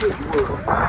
good world.